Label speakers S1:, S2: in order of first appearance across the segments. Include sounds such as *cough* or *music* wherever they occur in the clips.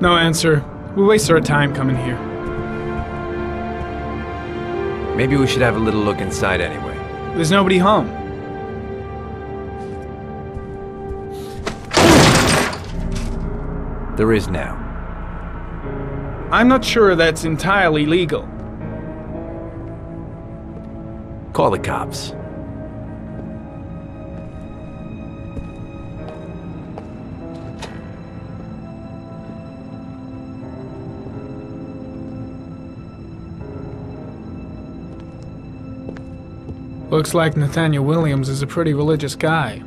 S1: No answer. We wasted our time coming here.
S2: Maybe we should have a little look inside anyway.
S1: There's nobody home.
S2: There is now.
S1: I'm not sure that's entirely legal.
S2: Call the cops.
S1: Looks like Nathaniel Williams is a pretty religious guy.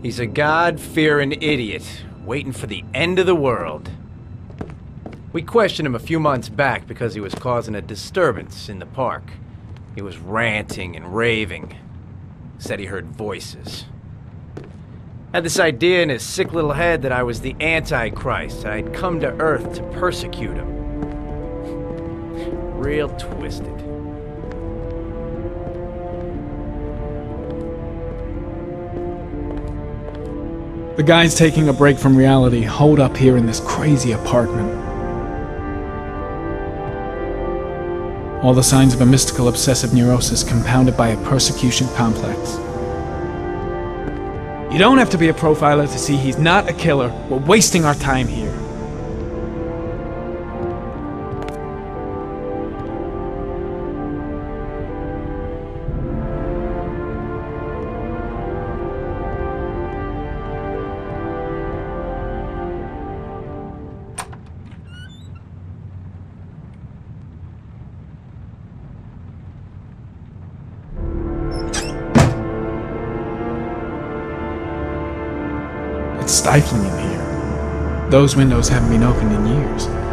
S2: He's a God-fearing idiot, waiting for the end of the world. We questioned him a few months back because he was causing a disturbance in the park. He was ranting and raving. Said he heard voices. Had this idea in his sick little head that I was the Antichrist. I'd come to Earth to persecute him. *laughs* Real twisted.
S1: The guy's taking a break from reality, holed up here in this crazy apartment. All the signs of a mystical obsessive neurosis compounded by a persecution complex. You don't have to be a profiler to see he's not a killer. We're wasting our time here. Stifling in here. Those windows haven't been opened in years.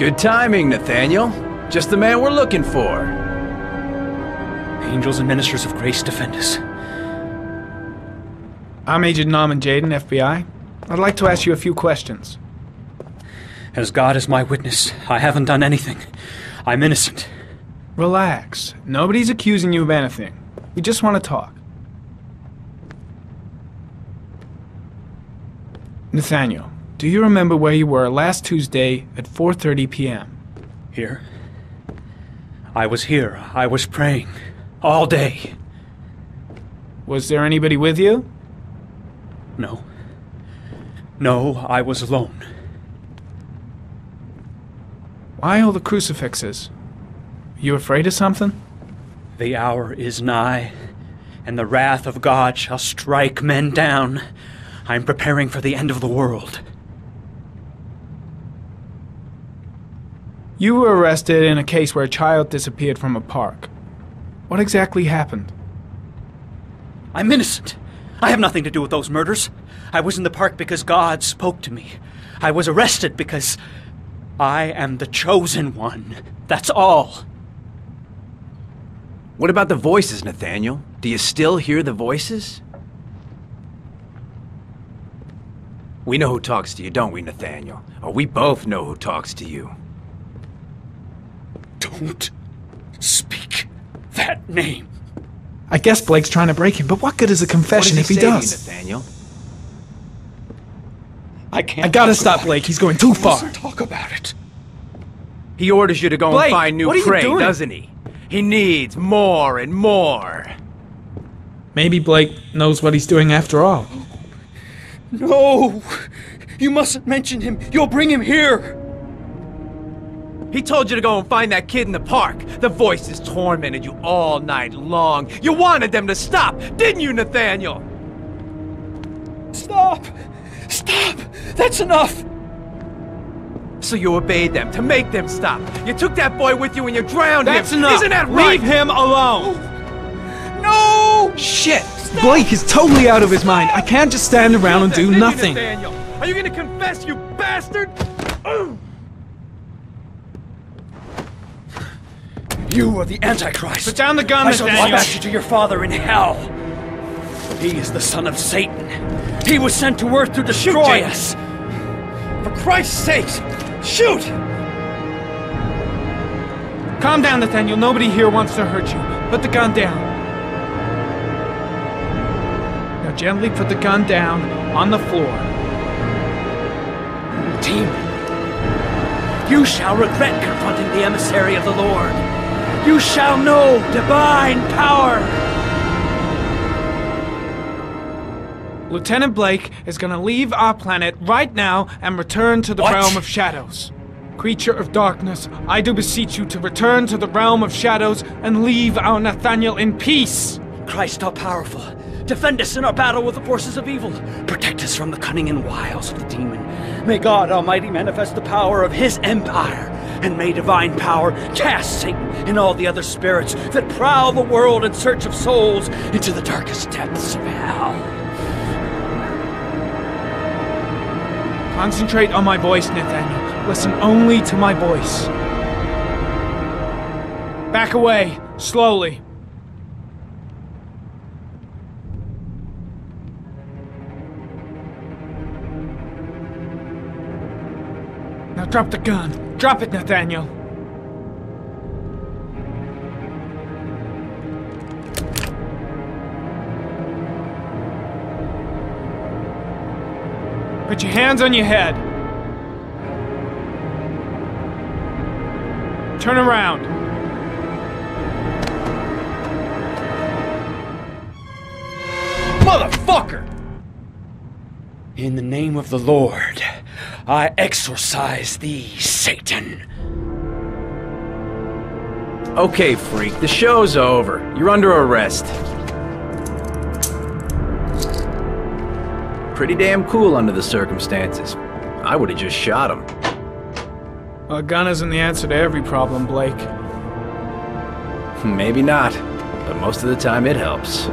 S2: Good timing, Nathaniel. Just the man we're looking for.
S3: Angels and ministers of grace defend us.
S1: I'm Agent Norman Jayden, FBI. I'd like to ask you a few questions.
S3: As God is my witness, I haven't done anything. I'm innocent.
S1: Relax. Nobody's accusing you of anything. We just want to talk. Nathaniel, do you remember where you were last Tuesday at 4:30 p.m.?
S3: Here. I was here. I was praying. All day.
S1: Was there anybody with you?
S3: No. No, I was alone.
S1: Why all the crucifixes? You afraid of something?
S3: The hour is nigh, and the wrath of God shall strike men down. I'm preparing for the end of the world.
S1: You were arrested in a case where a child disappeared from a park. What exactly happened?
S3: I'm innocent. I have nothing to do with those murders. I was in the park because God spoke to me. I was arrested because I am the chosen one. That's all.
S2: What about the voices, Nathaniel? Do you still hear the voices? We know who talks to you, don't we, Nathaniel? Or we both know who talks to you.
S3: Don't speak that name.
S1: I guess Blake's trying to break him, but what good is a confession
S2: what
S1: if he
S2: say to you,
S1: does?
S2: Nathaniel?
S3: I can't.
S1: I gotta stop Blake.
S3: it.
S1: He's going too far.
S3: Mustn't talk about it.
S2: He orders you to go
S1: Blake,
S2: and find new
S1: what are you
S2: prey,
S1: doing?
S2: doesn't he? He needs more and more.
S1: Maybe Blake knows what he's doing after all.
S3: No! You mustn't mention him. You'll bring him here.
S2: He told you to go and find that kid in the park. The voices tormented you all night long. You wanted them to stop, didn't you, Nathaniel?
S3: Stop! Stop! That's enough!
S2: So you obeyed them to make them stop. You took that boy with you and you drowned
S1: That's
S2: him.
S1: enough.
S2: Isn't that right?
S1: Leave him alone.
S3: No!
S1: Shit! Blake is totally out of his mind. I can't just stand around and do nothing.
S2: Nathaniel? Are you gonna confess, you bastard?
S3: You are the Antichrist.
S1: Put down the gun,
S3: I shall
S1: Nathaniel.
S3: dispatch you to your father in hell. He is the son of Satan. He was sent to earth to destroy us. For Christ's sake, shoot!
S1: Calm down, Nathaniel. Nobody here wants to hurt you. Put the gun down. Now gently put the gun down on the floor.
S3: Demon, you shall regret confronting the emissary of the Lord. You shall know divine power.
S1: Lieutenant Blake is gonna leave our planet right now and return to the
S3: What?
S1: realm of shadows. Creature of darkness, I do beseech you to return to the realm of shadows and leave our Nathaniel in peace.
S3: Christ all powerful, defend us in our battle with the forces of evil. Protect us from the cunning and wiles of the demon. May God Almighty manifest the power of his empire, and may divine power cast Satan and all the other spirits that prowl the world in search of souls into the darkest depths of hell.
S1: Concentrate on my voice, Nathaniel. Listen only to my voice. Back away, slowly. Now drop the gun. Drop it, Nathaniel. Put your hands on your head. Turn around.
S2: Motherfucker!
S3: In the name of the Lord, I exorcise thee, Satan.
S2: Okay, freak, the show's over. You're under arrest. Pretty damn cool under the circumstances. I would have just shot him.
S1: A gun isn't the answer to every problem, Blake.
S2: Maybe not, but most of the time it helps.